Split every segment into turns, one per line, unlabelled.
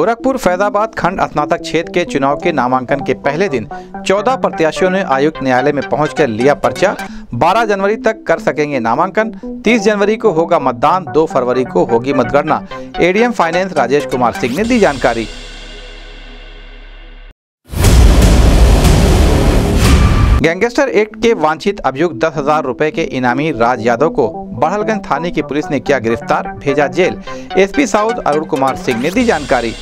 गोरखपुर, फैजाबाद खंड स्नातक क्षेत्र के चुनाव के नामांकन के पहले दिन 14 प्रत्याशियों ने आयुक्त न्यायालय में पहुंचकर लिया पर्चा। 12 जनवरी तक कर सकेंगे नामांकन। 30 जनवरी को होगा मतदान 2 फरवरी को होगी मतगणना। एडीएम फाइनेंस राजेश कुमार सिंह ने दी जानकारी। गैंगस्टर एक्ट के वांछित अभियुक्त दस हज़ार रूपए के इनामी राज यादव को बड़हलगंज थाने की पुलिस ने किया गिरफ़्तार, भेजा jail. SP south Arun Kumar Singh ने दी जानकारी।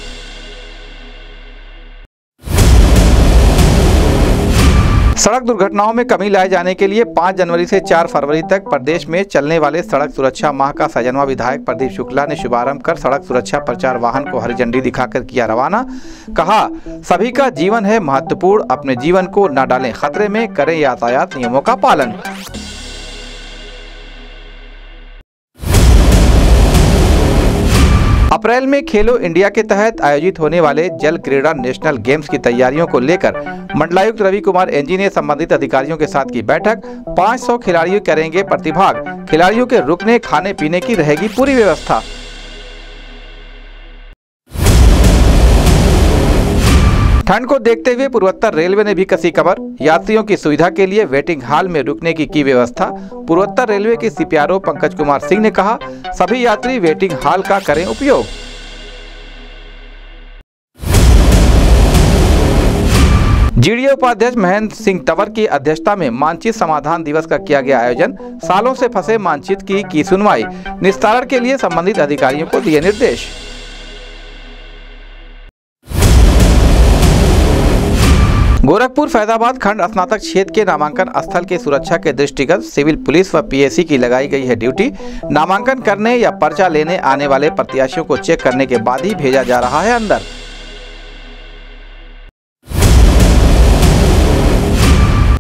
सड़क दुर्घटनाओं में कमी लाए जाने के लिए 5 जनवरी से 4 फरवरी तक प्रदेश में चलने वाले सड़क सुरक्षा माह का सजनवा विधायक प्रदीप शुक्ला ने शुभारंभ कर सड़क सुरक्षा प्रचार वाहन को हरी झंडी दिखाकर किया रवाना। कहा, सभी का जीवन है महत्वपूर्ण, अपने जीवन को न डालें खतरे में, करें यातायात नियमों का पालन। अप्रैल में खेलो इंडिया के तहत आयोजित होने वाले जल क्रीड़ा नेशनल गेम्स की तैयारियों को लेकर मंडलायुक्त रवि कुमार एनजी ने संबंधित अधिकारियों के साथ की बैठक। 500 खिलाड़ियों करेंगे प्रतिभाग। खिलाड़ियों के रुकने खाने पीने की रहेगी पूरी व्यवस्था। ठंड को देखते हुए पूर्वोत्तर रेलवे ने भी कसी कमर। यात्रियों की सुविधा के लिए वेटिंग हॉल में रुकने की की व्यवस्था। पूर्वोत्तर रेलवे के सीपीआरओ पंकज कुमार सिंह ने कहा, सभी यात्री वेटिंग हॉल का करें उपयोग। जीडीए उपाध्यक्ष महेंद्र सिंह तंवर की अध्यक्षता में मानचित समाधान दिवस का किया गया आयोजन। सालों से फंसे मानचित की की सुनवाई। निस्तारण के लिए संबंधित अधिकारियों को दिए निर्देश। गोरखपुर, फैजाबाद खंड स्नातक क्षेत्र के नामांकन स्थल के सुरक्षा के दृष्टिगत सिविल पुलिस व पीएसी की लगाई गई है ड्यूटी। नामांकन करने या पर्चा लेने आने वाले प्रत्याशियों को चेक करने के बाद ही भेजा जा रहा है अंदर।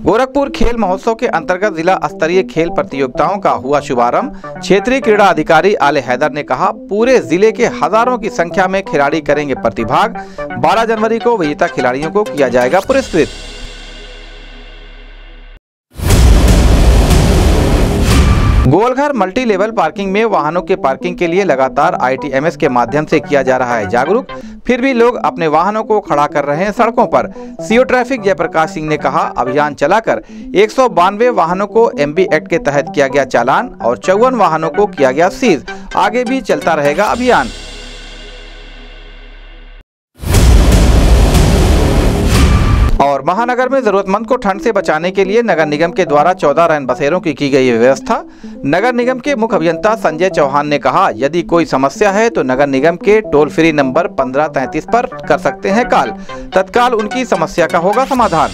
गोरखपुर खेल महोत्सव के अंतर्गत जिला स्तरीय खेल प्रतियोगिताओं का हुआ शुभारंभ। क्षेत्रीय क्रीड़ा अधिकारी आले हैदर ने कहा, पूरे ज़िले के हज़ारों की संख्या में खिलाड़ी करेंगे प्रतिभाग। 12 जनवरी को विजेता खिलाड़ियों को किया जाएगा पुरस्कृत। गोलघर मल्टी लेवल पार्किंग में वाहनों के पार्किंग के लिए लगातार आईटीएमएस के माध्यम से किया जा रहा है जागरूक। फिर भी लोग अपने वाहनों को खड़ा कर रहे हैं सड़कों पर। सीओ ट्रैफ़िक जयप्रकाश सिंह ने कहा, अभियान चलाकर एक सौ बानवे वाहनों को एमबी एक्ट के तहत किया गया चालान और चौवन वाहनों को किया गया सीज। आगे भी चलता रहेगा अभियान। और महानगर में जरूरतमंद को ठंड से बचाने के लिए नगर निगम के द्वारा चौदह रैन बसेरों की की गई व्यवस्था। नगर निगम के मुख्य अभियंता संजय चौहान ने कहा, यदि कोई समस्या है तो नगर निगम के टोल फ्री नंबर पंद्रह तैतीस पर कर सकते हैं कॉल। तत्काल उनकी समस्या का होगा समाधान।